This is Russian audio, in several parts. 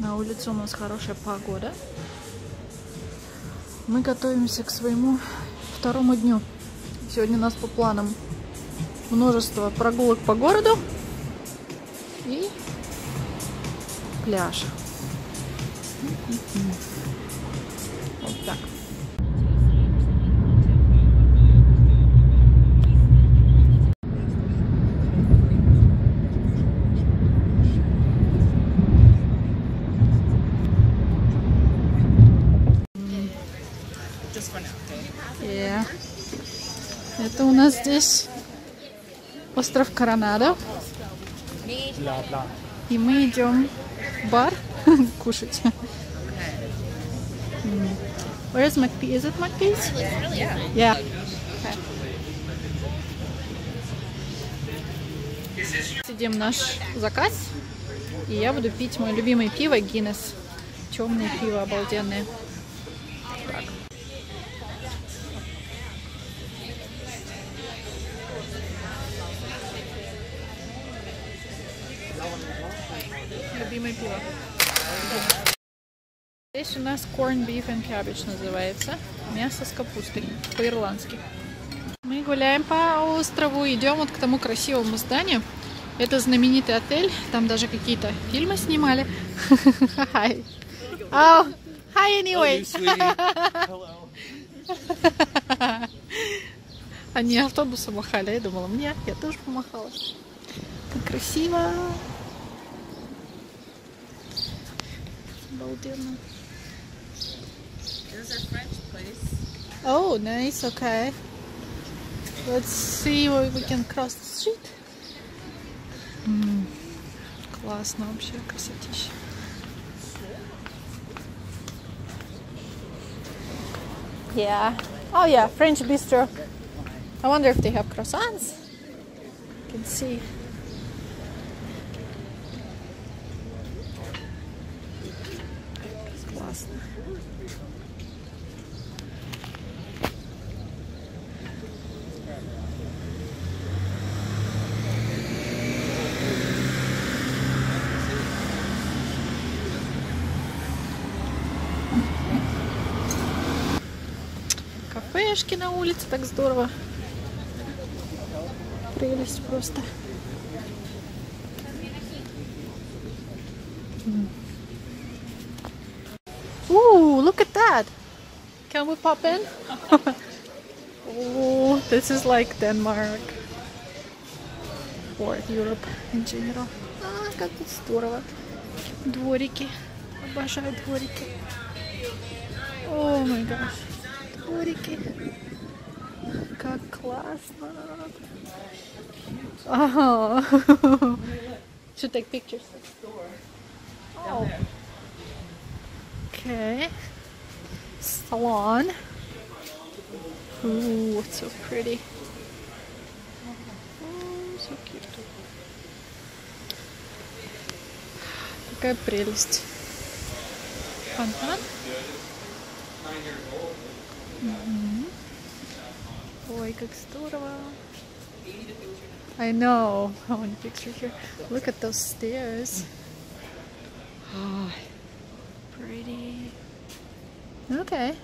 На улице у нас хорошая погода. Мы готовимся к своему второму дню. Сегодня у нас по планам множество прогулок по городу и пляж. Вот здесь остров Коронадо. И мы идем в бар кушать. Where is McPee? Is it McPee's? Yeah. Okay. Сидим наш заказ. И я буду пить мое любимое пиво Гиннес. Темное пиво обалденное. Любимое пиво. Здесь у нас corn beef and cabbage называется. Мясо с капустой. По-ирландски. Мы гуляем по острову, идем вот к тому красивому зданию. Это знаменитый отель. Там даже какие-то фильмы снимали. Hi. Oh, hi anyway. Они автобусом махали. Я думала, мне, я тоже помахала. Как красиво. Обалденно. There's our French place. Oh, nice, okay. Let's see where we can cross the street. М, Классно вообще, красотища. Yeah. Oh yeah, French bistro. I wonder if they have croissants. You can see. Кафешки на улице, так здорово. Прелесть просто. Ooh, look at that. Can we pop in? oh, this is like Denmark. Or Europe in general. А, как тут здорово. Дворики. Обожаю дворики. О май гаш. Дворики. Как классно. Ага. Should take pictures. Oh. Okay. Salon. Ooh, it's so pretty. Oh, so cute. Какая прелесть. Фонтан. Мгм. Ой, как здорово. I know. I want a picture here. Look at those stairs. Oh, pretty. Okay.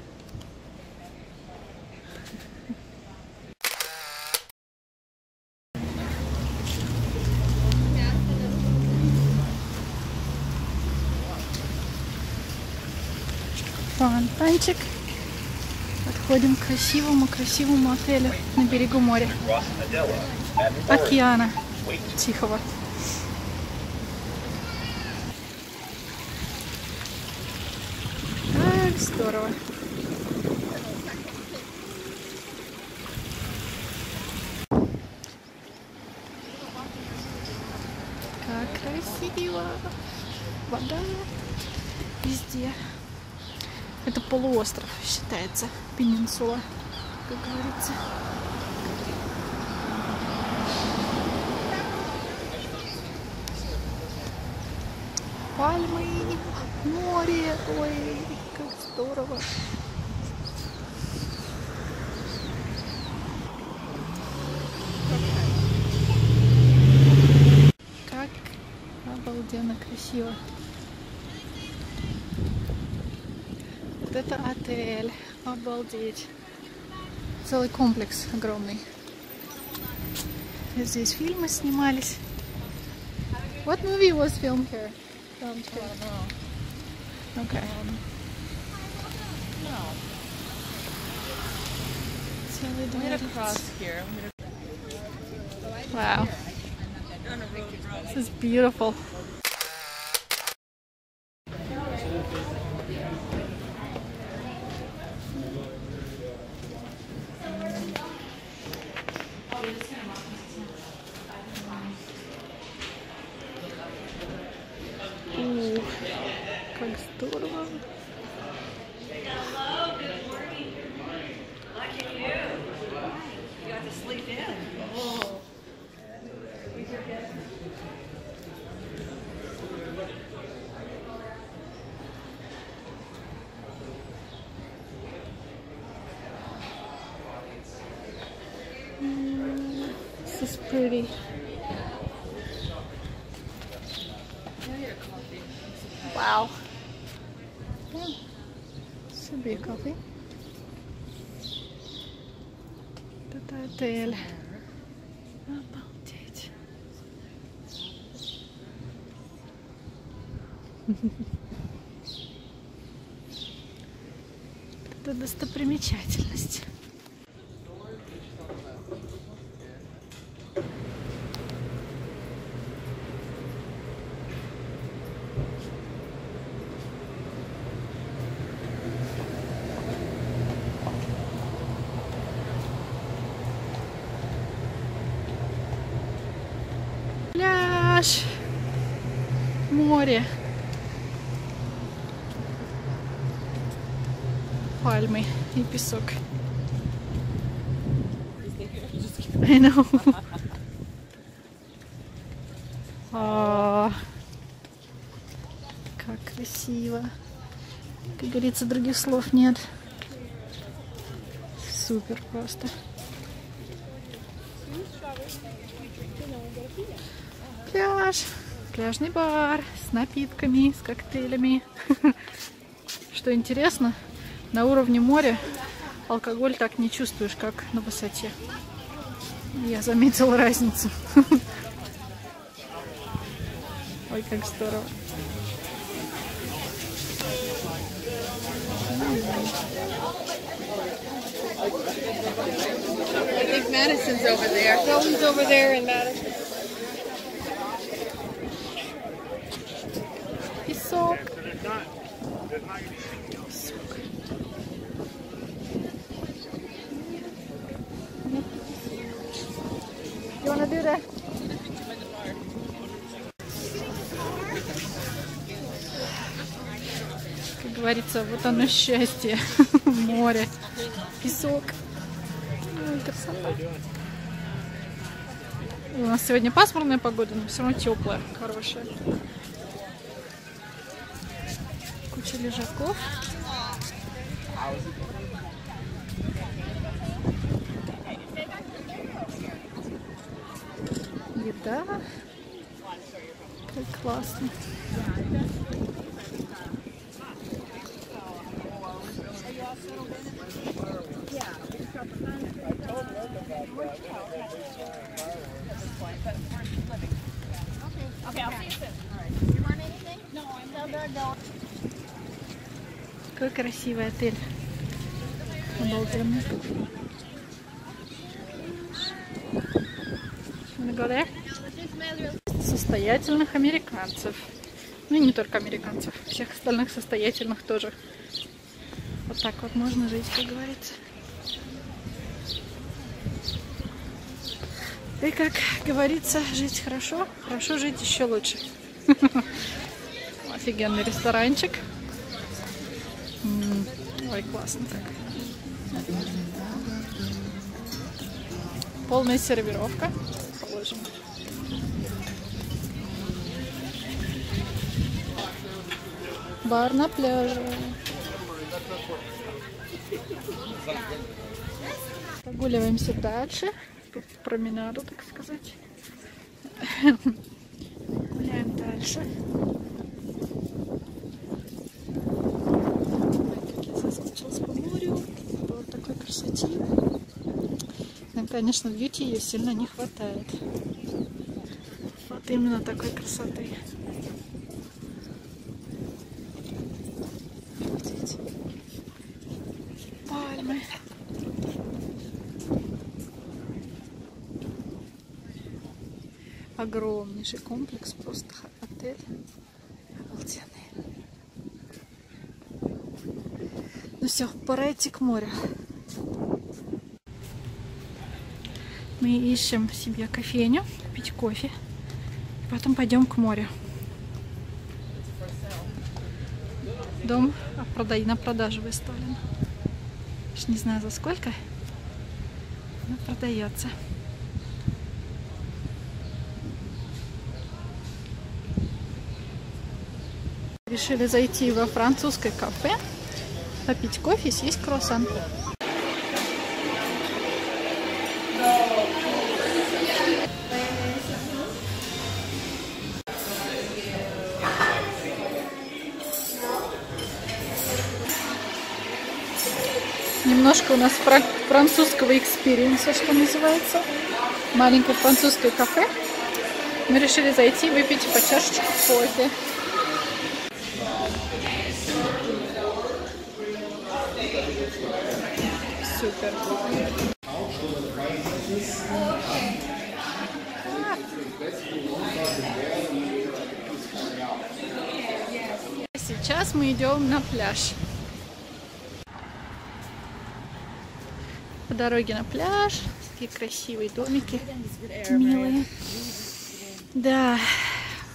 Фонтанчик. Подходим к красивому-красивому отелю на берегу моря. Океана. Тихого. Так, здорово. Как красиво. Вода везде. Это полуостров считается. Пенинсула, как говорится. Пальмы, море. Ой, как здорово. Как обалденно красиво. это отель. Обалдеть. Целый комплекс огромный. Здесь фильмы снимались. What movie was filmed here? Filmed here? Okay. No. Дворец. Wow. This is beautiful. Pretty. Wow. Yeah. Should be a coffee. Это отель. Обалдеть. Это достопримечательность. Пляж. Море. Пальмы и песок. I know. А, Как красиво. Как говорится, других слов нет. Супер просто. Пляж. Пляжный бар с напитками, с коктейлями. Что интересно, на уровне моря алкоголь так не чувствуешь, как на высоте. Я заметила разницу. Ой, как здорово. I think Madison's over there. Hilton's over there and Madison. Говорится, вот оно счастье. Море, песок. Ой, красота. У нас сегодня пасмурная погода, но все равно теплая, хорошая. Куча лежаков. Еда. Как классно. Какой красивый отель. Обалденный. Состоятельных американцев. Ну и не только американцев, всех остальных состоятельных тоже. Вот так вот можно жить, как говорится. И как говорится, жить хорошо, хорошо жить еще лучше. Офигенный ресторанчик. Ой, классно как. Полная сервировка. Положим. Бар на пляже. Прогуливаемся дальше. По променаду, так сказать. Гуляем дальше. Конечно, в Юте ее сильно не хватает. Вот именно такой красоты. Пальмы. Огромнейший комплекс, просто отель. Обалденный. Ну все, пора идти к морю. Мы ищем себе кофейню, пить кофе. Потом пойдем к морю. Дом на продажу выставлен. Аж не знаю за сколько, но продается. Решили зайти во французское кафе, попить кофе съесть круассан. У нас французского experience а, что называется. Маленькое французское кафе. Мы решили зайти выпить по чашечке кофе. Супер. Сейчас мы идем на пляж. По дороге на пляж. Такие красивые домики. Милые. Да,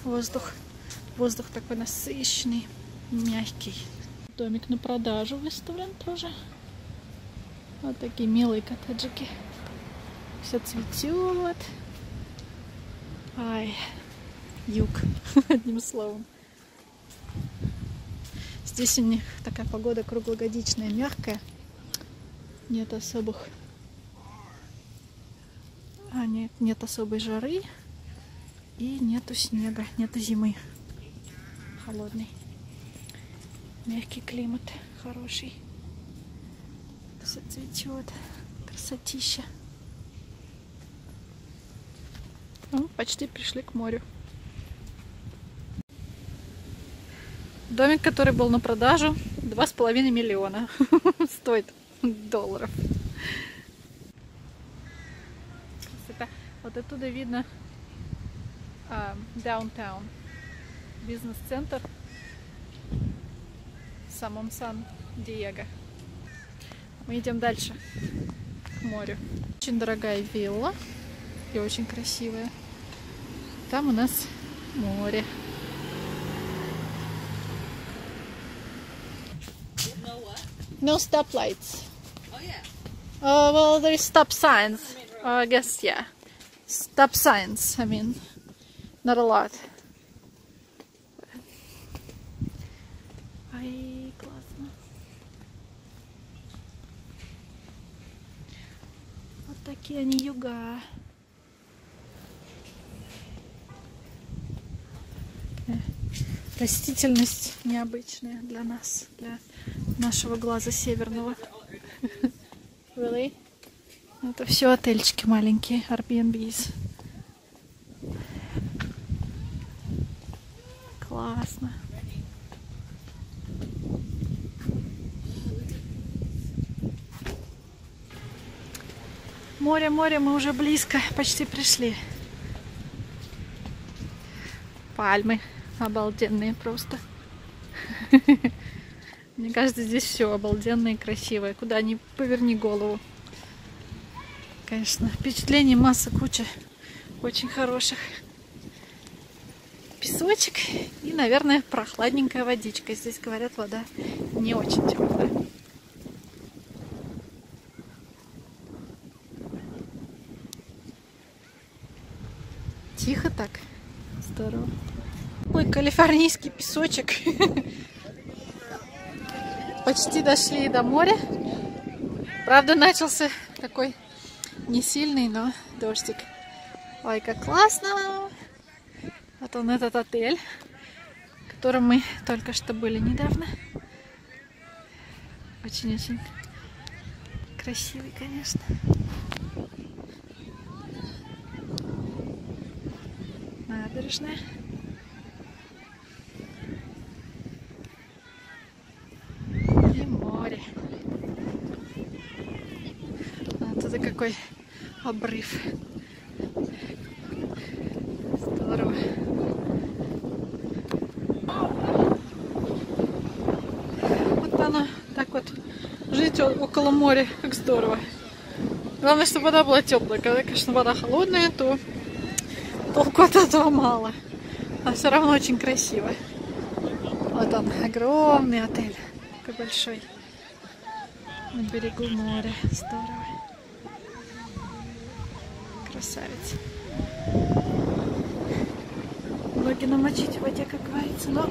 воздух. Воздух такой насыщенный, мягкий. Домик на продажу выставлен тоже. Вот такие милые коттеджики. Все цветет. Ай, юг, одним словом. Здесь у них такая погода круглогодичная, мягкая. Нет особых... А, нет, нет особой жары. И нету снега, нету зимы. Холодный. Мягкий климат, хороший. Все цветет. Красотища. Ну, почти пришли к морю. Домик, который был на продажу, два с половиной миллиона стоит долларов. Вот оттуда видно даунтаун, uh, бизнес-центр в самом Сан-Диего. Мы идем дальше, к морю. Очень дорогая вилла и очень красивая. Там у нас море. No stoplights. Uh, well, there is stop signs. Uh, I guess yeah. Stop signs. I mean, not a lot. Ай, классно. Вот такие они юга. Растительность необычная для нас, для нашего глаза северного. Really? Это все отельчики маленькие, Airbnbs. Классно. Море, море, мы уже близко, почти пришли. Пальмы обалденные просто. Мне кажется, здесь все обалденное и красивое. Куда ни поверни голову. Конечно, впечатлений масса, куча очень хороших. Песочек и, наверное, прохладненькая водичка. Здесь, говорят, вода не очень теплая. Тихо так. Здорово. Ой, калифорнийский песочек. почти дошли до моря. Правда, начался такой не сильный, но дождик. Ой, как классно! Вот он, этот отель, в котором мы только что были недавно. Очень-очень красивый, конечно. Набережная. Какой обрыв. Здорово. Вот оно, так вот, жить около моря, как здорово. Главное, чтобы вода была теплая. Когда, конечно, вода холодная, то толку от этого мало. А все равно очень красиво. Вот он, огромный отель. Такой большой. На берегу моря. Здорово. Красавец. Ноги намочить в воде, как говорится. Но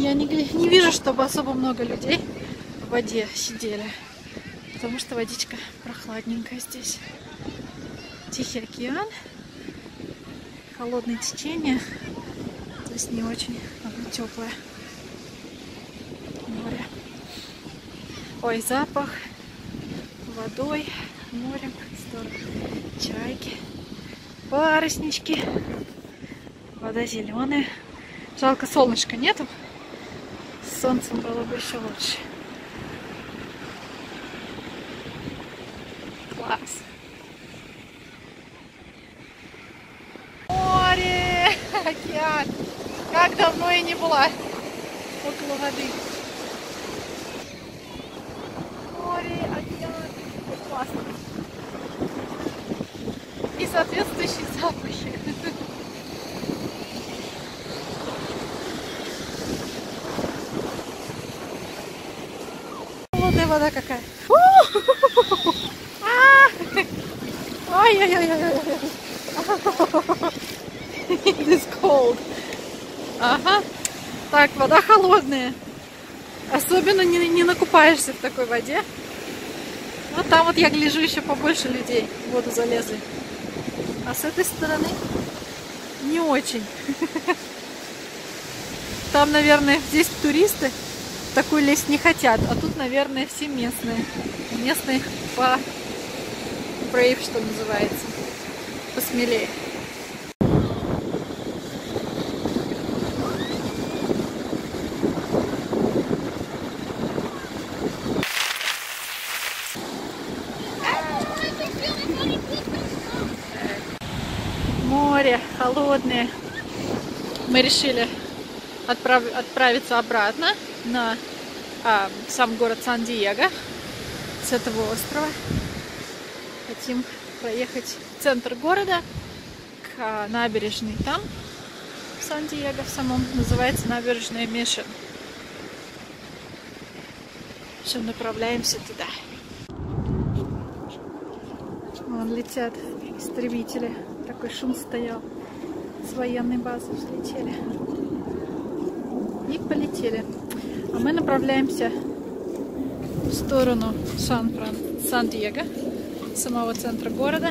я не, не вижу, чтобы особо много людей в воде сидели. Потому что водичка прохладненькая здесь. Тихий океан. Холодное течение. То есть не очень теплое. Море. Ой, запах водой, морем. Здорово. Чайки. Паруснички. Вода зеленая. Жалко, солнышка нету. С солнцем было бы еще лучше. Класс. Море, океан. Как давно я не была около воды. Море, океан. Классно. И соответствующие запахи. вода какая. Ай-яй-яй-яй-яй. It is cold. Ага. Так, вода холодная. Особенно не, не накупаешься в такой воде. Вот там вот я гляжу еще побольше людей в воду залезли. А с этой стороны не очень. Там, наверное, здесь туристы такой лезть не хотят. А тут, наверное, все местные. Местные по брейв, что называется. Посмелее. Море холодное. Мы решили отправ- отправиться обратно на а, сам город Сан-Диего с этого острова. Хотим проехать в центр города к а, набережной там, в Сан-Диего в самом. Называется набережная Мишен. Все, направляемся туда. Вон летят истребители. Такой шум стоял. С военной базы взлетели. И полетели. А мы направляемся в сторону. Сан-Диего, самого центра города.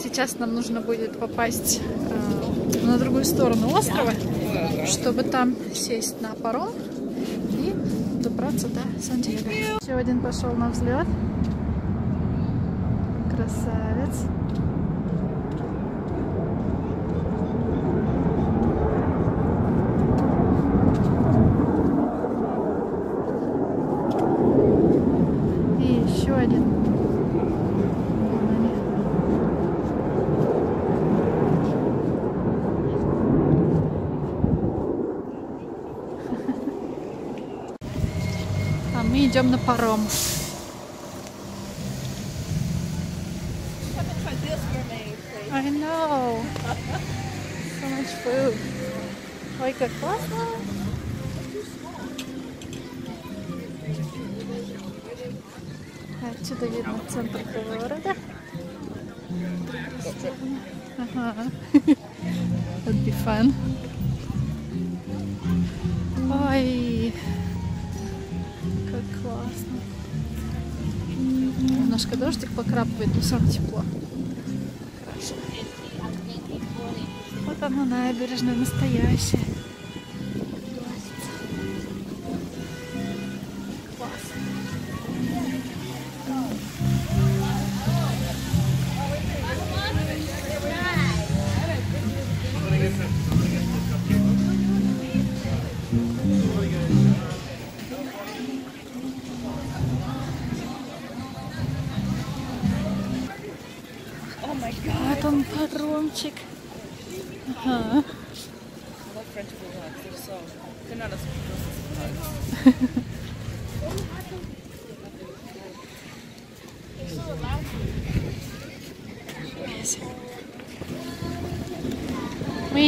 Сейчас нам нужно будет попасть э, на другую сторону острова, чтобы там сесть на паром и добраться до Сан-Диего. Еще один пошел на взлет. Красавец. И еще один. Вон они. А мы идем на паром. Покрапывает, но равно тепло. Вот она набережная настоящая.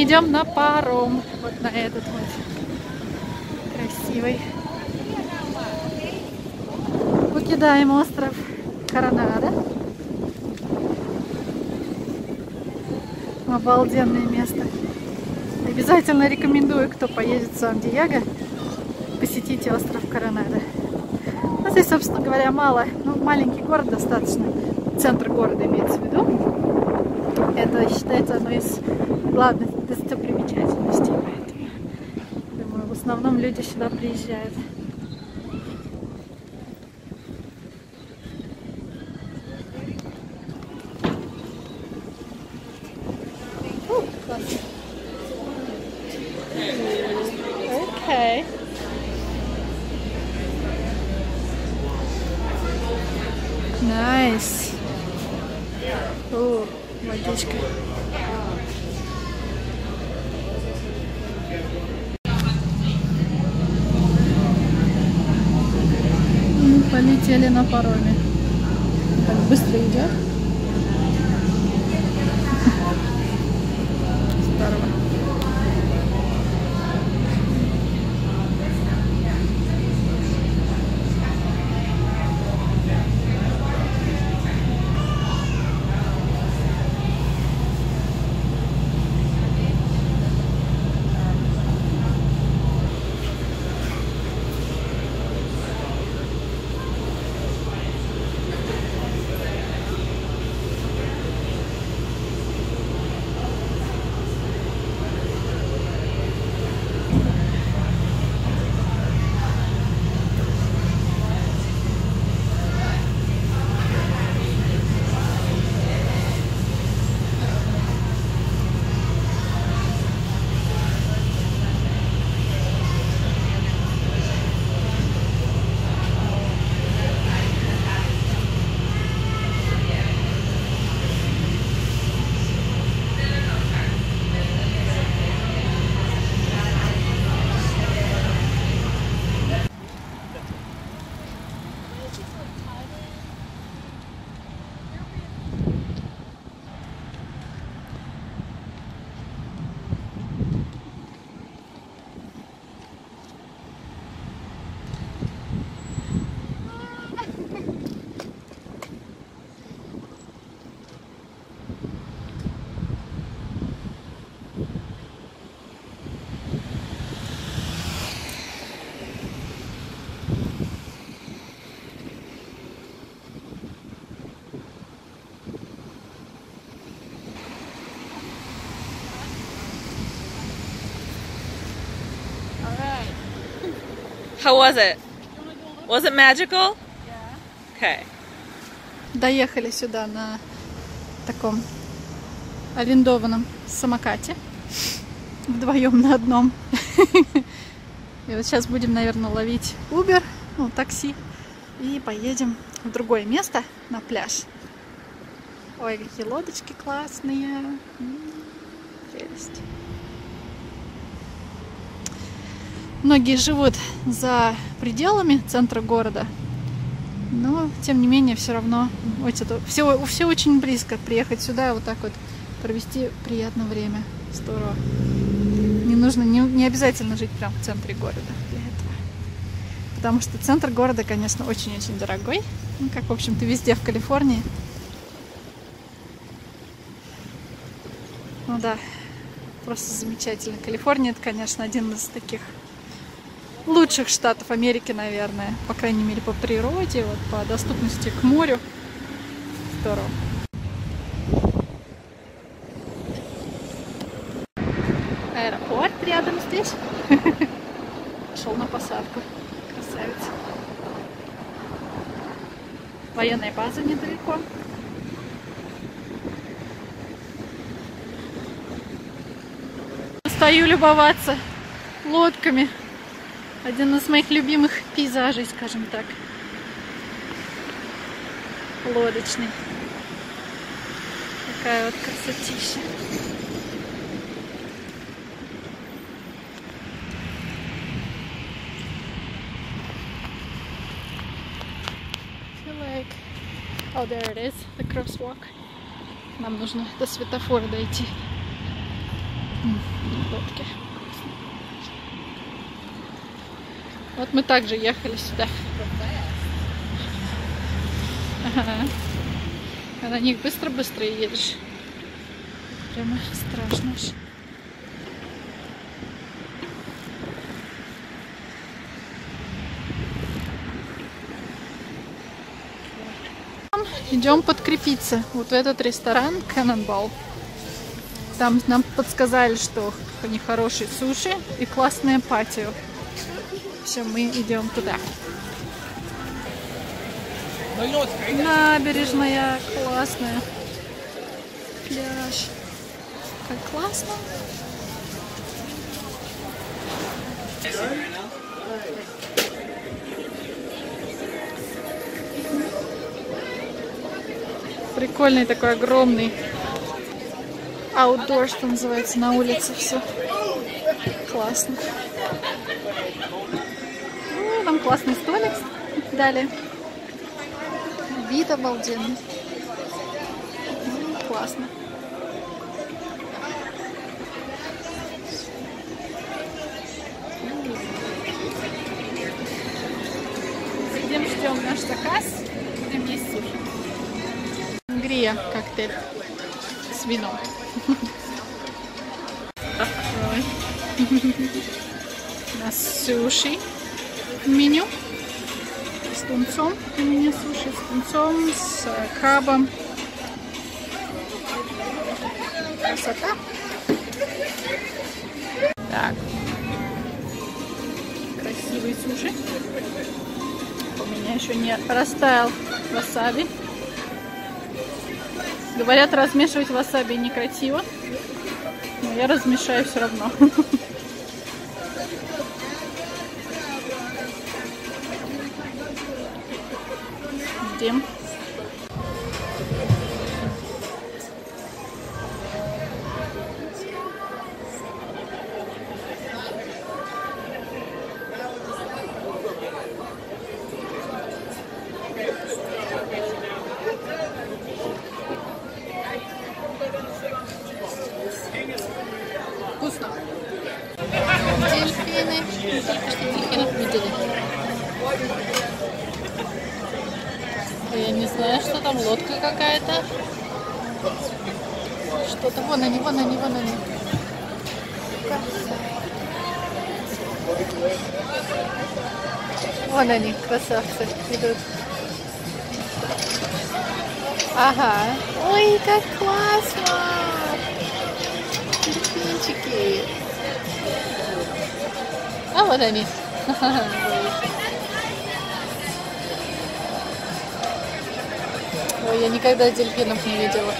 Идем на паром. Вот на этот вот. Красивый. Покидаем остров Коронадо. Обалденное место. Обязательно рекомендую, кто поедет в Сан-Диего, посетите остров Коронадо. Ну, здесь, собственно говоря, мало. Ну, маленький город достаточно. Центр города имеется в виду. Это считается одной из главных достопримечательностей. Поэтому, думаю, в основном люди сюда приезжают. How was it? Was it magical? Okay. Доехали сюда на таком арендованном самокате. Вдвоем на одном. И вот сейчас будем, наверное, ловить Uber, ну, такси. И поедем в другое место на пляж. Ой, какие лодочки классные. Прелесть. Многие живут за пределами центра города, но тем не менее все равно вот это, все, все очень близко. Приехать сюда вот так вот провести приятное время. Здорово. Не нужно, не, не обязательно жить прямо в центре города для этого. Потому что центр города, конечно, очень-очень дорогой. Ну, как, в общем-то, везде в Калифорнии. Ну да, просто замечательно. Калифорния это, конечно, один из таких лучших штатов Америки, наверное. По крайней мере, по природе, вот, по доступности к морю. Здорово. Аэропорт рядом здесь. Шел на посадку. Красавец. Военная база недалеко. стою любоваться лодками. Один из моих любимых пейзажей, скажем так. Лодочный. Такая вот красотища. Like... Oh, there it is, the crosswalk. Нам нужно до светофора дойти. Лодки. Вот мы также ехали сюда. Ага. А на них быстро-быстро едешь. Прямо страшно. Идем подкрепиться. Вот в этот ресторан Cannonball. Там нам подсказали, что у них хорошие суши и классное патио. Все, мы идем туда. Набережная классная. Пляж. Как классно. Прикольный такой огромный outdoor, что называется, на улице все. Классно. Классный столик дали. Вид обалденный. Ну, классно. Сидим, ждем наш заказ. Будем есть суши. Грия коктейль с вином. Нас суши меню с тунцом. У меня суши с тунцом, с э, крабом. Красота. Так. Красивые суши. У меня еще не растаял васаби. Говорят, размешивать васаби некрасиво. Но я размешаю все равно. Дим. Знаю, что там, лодка какая-то. Что-то вон они, вон они, вон они. Вон они, красавцы, идут. Ага. Ой, как классно! Дельфинчики. А вот они. Ой, я никогда дельфинов не видела.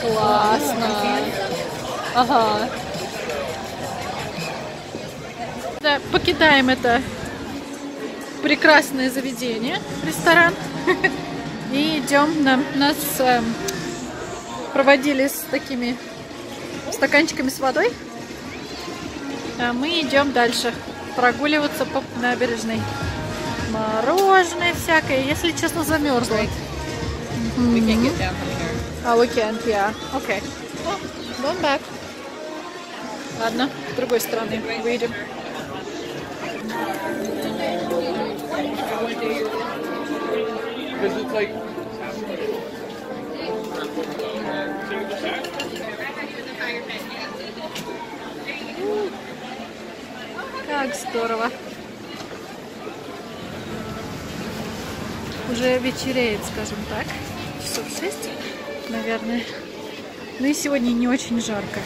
Классно. Ага. Да, покидаем это прекрасное заведение, ресторан. И идем, нам, нас эм, проводили с такими стаканчиками с водой. А мы идем дальше прогуливаться по набережной. Мороженое всякое. Если честно, замерзла. From here. А, we can't, yeah. Okay. Oh, going back. Ладно, с другой стороны выйдем. Как здорово. Уже вечереет, скажем так. Часов шесть, наверное. Ну и сегодня не очень жарко.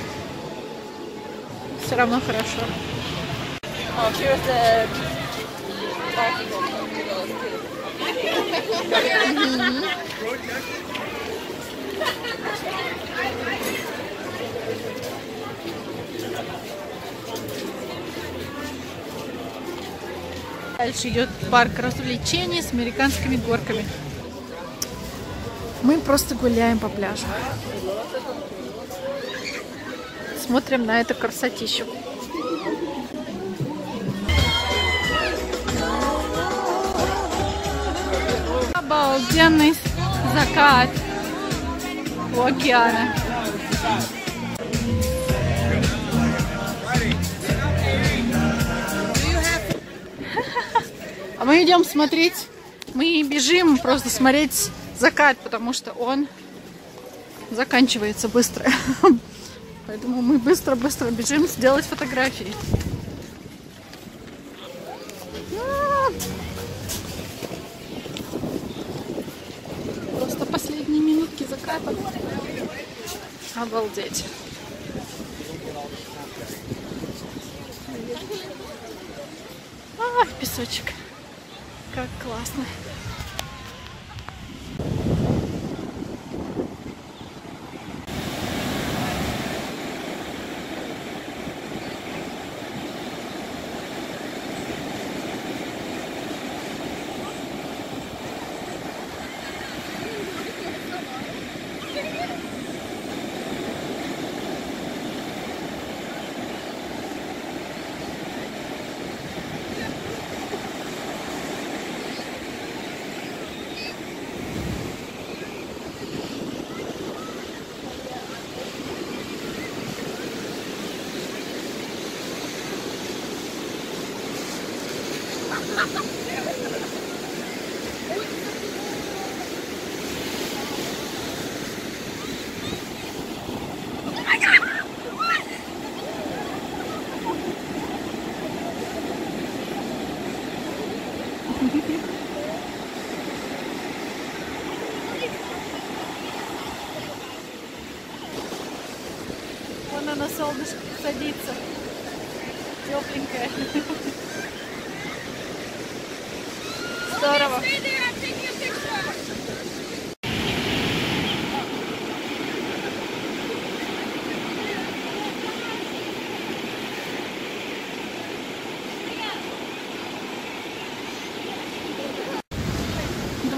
Все равно хорошо. Oh, here's Дальше идет парк развлечений с американскими горками. Мы просто гуляем по пляжу. Смотрим на эту красотищу. Обалденный закат у океана. Мы идем смотреть, мы бежим просто смотреть закат, потому что он заканчивается быстро. Поэтому мы быстро-быстро бежим сделать фотографии. Просто последние минутки заката. Обалдеть. А, песочек. Как классно. Ha ha ha!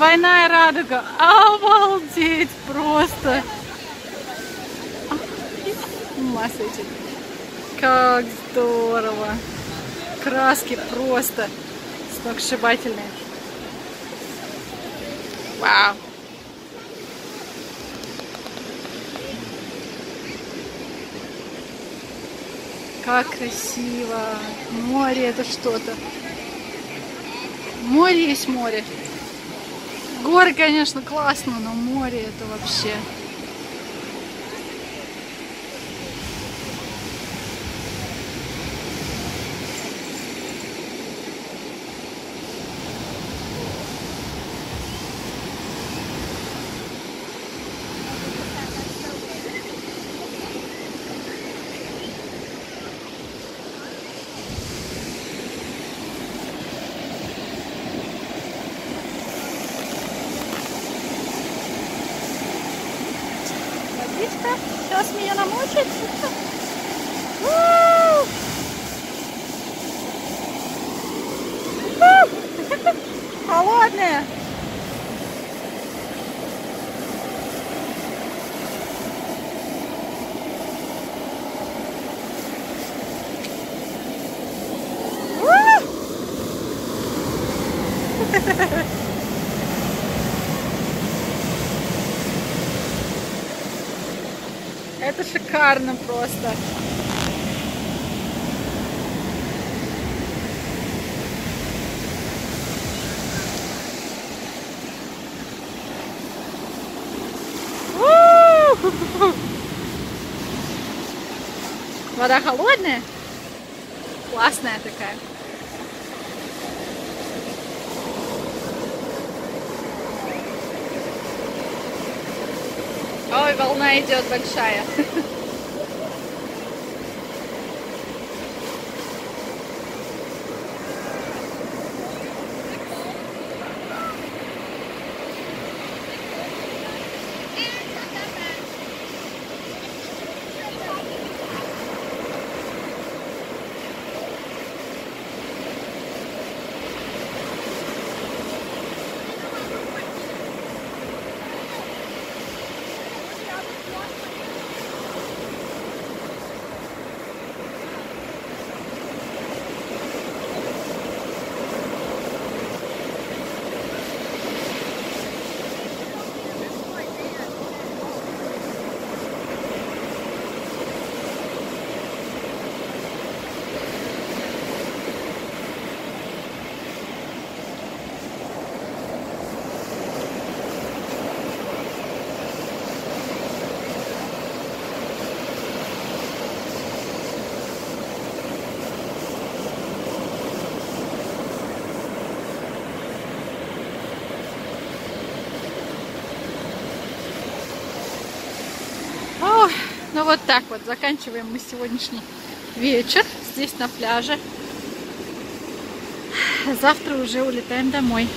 Двойная радуга. Обалдеть просто. Массочек. Как здорово. Краски просто сногсшибательные. Вау. Как красиво. Море это что-то. Море есть море. Горы, конечно, классно, но море это вообще... Водичка сейчас меня намочит. У! У! Холодная. У! Это шикарно просто. Вода холодная? Классная такая. Волна идет большая. Вот так вот заканчиваем мы сегодняшний вечер здесь на пляже. Завтра уже улетаем домой.